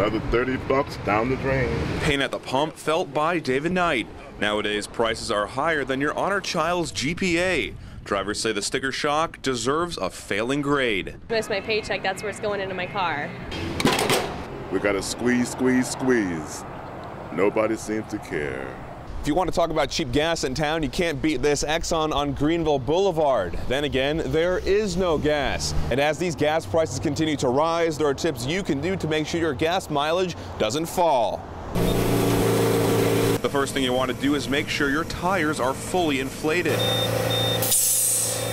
Another 30 bucks down the drain. Pain at the pump felt by David Knight. Nowadays, prices are higher than your honor child's GPA. Drivers say the sticker shock deserves a failing grade. Miss my paycheck, that's where it's going into my car. We got to squeeze, squeeze, squeeze. Nobody seems to care. If you want to talk about cheap gas in town, you can't beat this Exxon on Greenville Boulevard. Then again, there is no gas. And as these gas prices continue to rise, there are tips you can do to make sure your gas mileage doesn't fall. The first thing you want to do is make sure your tires are fully inflated.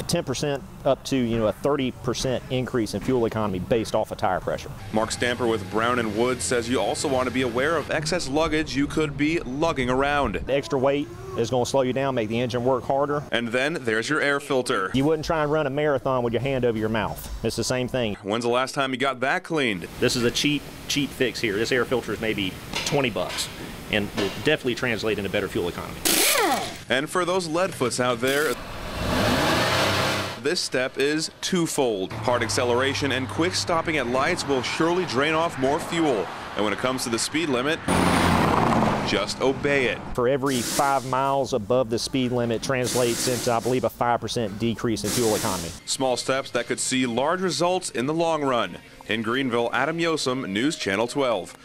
10% up to you know a 30% increase in fuel economy based off of tire pressure. Mark Stamper with Brown and Wood says you also want to be aware of excess luggage you could be lugging around. The extra weight is going to slow you down, make the engine work harder. And then there's your air filter. You wouldn't try and run a marathon with your hand over your mouth. It's the same thing. When's the last time you got that cleaned? This is a cheap, cheap fix here. This air filter is maybe 20 bucks and will definitely translate into better fuel economy. And for those leadfoots out there, this step is twofold. Hard acceleration and quick stopping at lights will surely drain off more fuel. And when it comes to the speed limit, just obey it. For every five miles above the speed limit translates into, I believe, a 5% decrease in fuel economy. Small steps that could see large results in the long run. In Greenville, Adam Yosim, News Channel 12.